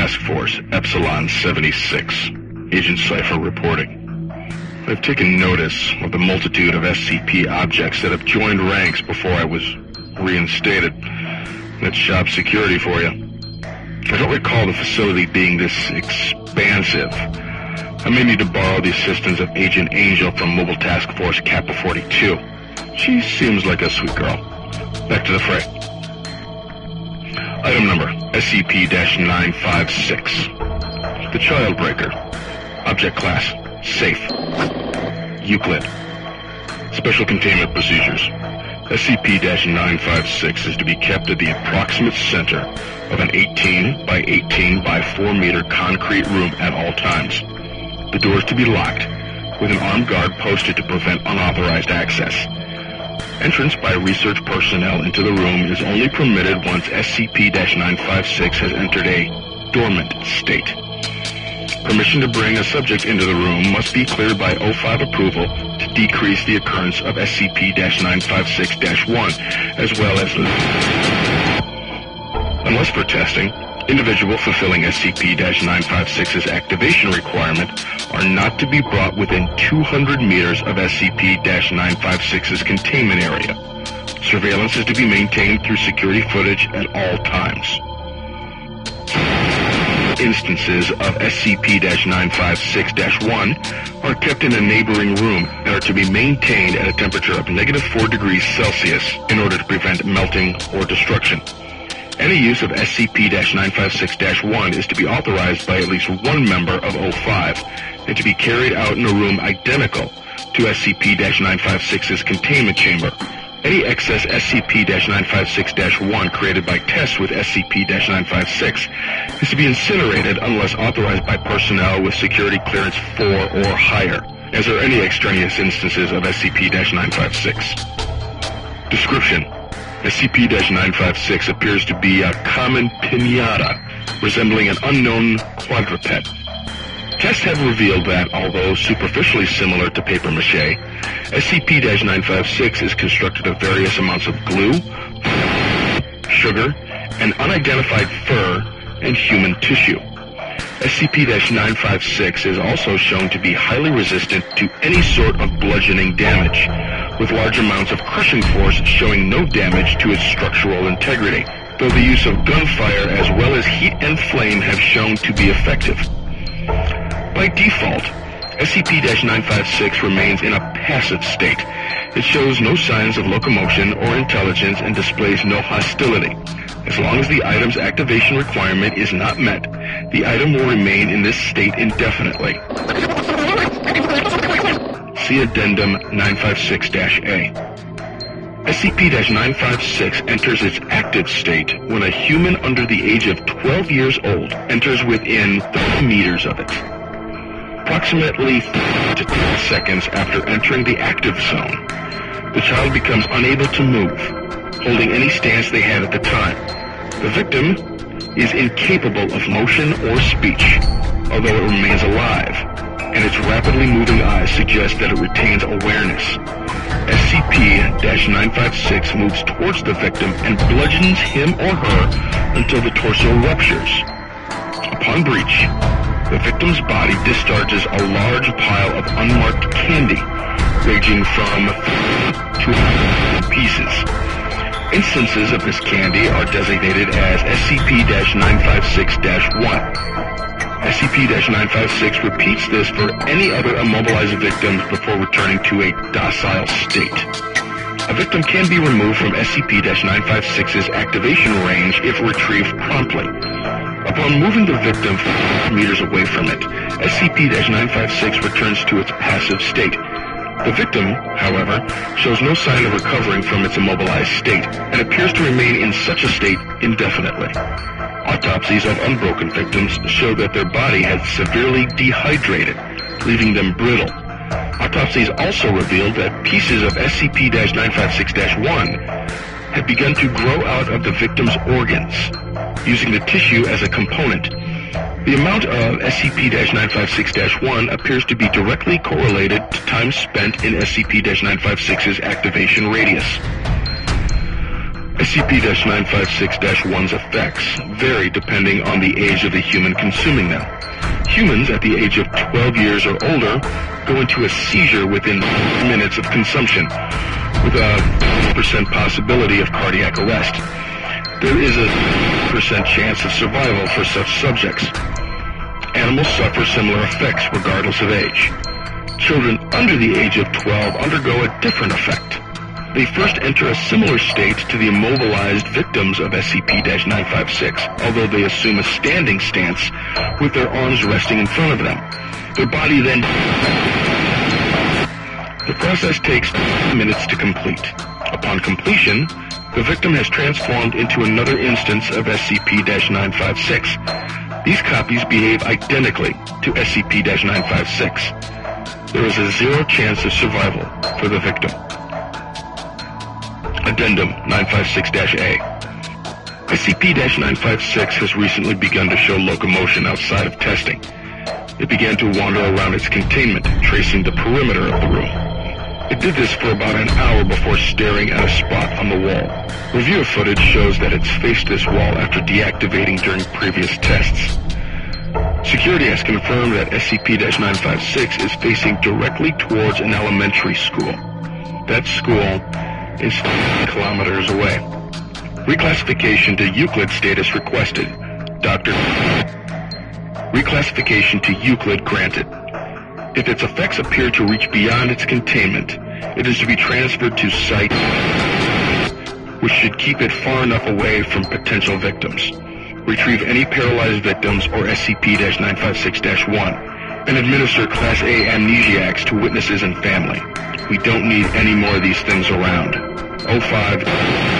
Exelon 76. Agent Cypher reporting. I've taken notice of the multitude of SCP objects that have joined ranks before I was reinstated. That's shop security for you. I don't recall the facility being this expansive. I may need to borrow the assistance of Agent Angel from Mobile Task Force Kappa 42. She seems like a sweet girl. Back to the fray. Item number SCP-956. The Childbreaker. Object class. Safe. Euclid. Special containment procedures. SCP-956 is to be kept at the approximate center of an 18 by 18 by 4 meter concrete room at all times. The door is to be locked, with an armed guard posted to prevent unauthorized access. Entrance by research personnel into the room is only permitted once SCP-956 has entered a dormant state. Permission to bring a subject into the room must be cleared by O5 approval to decrease the occurrence of SCP-956-1, as well as... Unless for testing, individual fulfilling SCP-956's activation requirement are not to be brought within 200 meters of SCP-956's containment area. Surveillance is to be maintained through security footage at all times instances of SCP-956-1 are kept in a neighboring room and are to be maintained at a temperature of negative 4 degrees Celsius in order to prevent melting or destruction. Any use of SCP-956-1 is to be authorized by at least one member of O5 and to be carried out in a room identical to SCP-956's containment chamber. Any excess SCP-956-1 created by tests with SCP-956 is to be incinerated unless authorized by personnel with security clearance 4 or higher, as are any extraneous instances of SCP-956. Description: SCP-956 appears to be a common pinata resembling an unknown quadruped. Tests have revealed that, although superficially similar to paper mache, SCP-956 is constructed of various amounts of glue, sugar, and unidentified fur and human tissue. SCP-956 is also shown to be highly resistant to any sort of bludgeoning damage, with large amounts of crushing force showing no damage to its structural integrity, though the use of gunfire as well as heat and flame have shown to be effective. By default, SCP-956 remains in a passive state. It shows no signs of locomotion or intelligence and displays no hostility. As long as the item's activation requirement is not met, the item will remain in this state indefinitely. See Addendum 956-A. SCP-956 enters its active state when a human under the age of 12 years old enters within 30 meters of it approximately to 10 seconds after entering the active zone. The child becomes unable to move, holding any stance they had at the time. The victim is incapable of motion or speech, although it remains alive, and its rapidly moving eyes suggest that it retains awareness. SCP-956 moves towards the victim and bludgeons him or her until the torso ruptures. Upon breach, the victim's body discharges a large pile of unmarked candy, ranging from to pieces. Instances of this candy are designated as SCP-956-1. SCP-956 repeats this for any other immobilized victims before returning to a docile state. A victim can be removed from SCP-956's activation range if retrieved promptly. Upon moving the victim 5 meters away from it, SCP-956 returns to its passive state. The victim, however, shows no sign of recovering from its immobilized state and appears to remain in such a state indefinitely. Autopsies of unbroken victims show that their body had severely dehydrated, leaving them brittle. Autopsies also revealed that pieces of SCP-956-1 had begun to grow out of the victim's organs, using the tissue as a component. The amount of SCP-956-1 appears to be directly correlated to time spent in SCP-956's activation radius. SCP-956-1's effects vary depending on the age of the human consuming them. Humans at the age of 12 years or older go into a seizure within minutes of consumption, with a percent possibility of cardiac arrest. There is a percent chance of survival for such subjects. Animals suffer similar effects regardless of age. Children under the age of 12 undergo a different effect. They first enter a similar state to the immobilized victims of SCP-956, although they assume a standing stance with their arms resting in front of them. Their body then... The process takes minutes to complete. Upon completion, the victim has transformed into another instance of SCP-956. These copies behave identically to SCP-956. There is a zero chance of survival for the victim. Addendum 956-A. SCP-956 has recently begun to show locomotion outside of testing. It began to wander around its containment, tracing the perimeter of the room. It did this for about an hour before staring at a spot on the wall. Review of footage shows that it's faced this wall after deactivating during previous tests. Security has confirmed that SCP-956 is facing directly towards an elementary school. That school is kilometers away. Reclassification to Euclid status requested. Dr. Reclassification to Euclid granted. If its effects appear to reach beyond its containment, it is to be transferred to Site, which should keep it far enough away from potential victims. Retrieve any paralyzed victims or SCP-956-1 and administer Class A amnesiacs to witnesses and family. We don't need any more of these things around. 05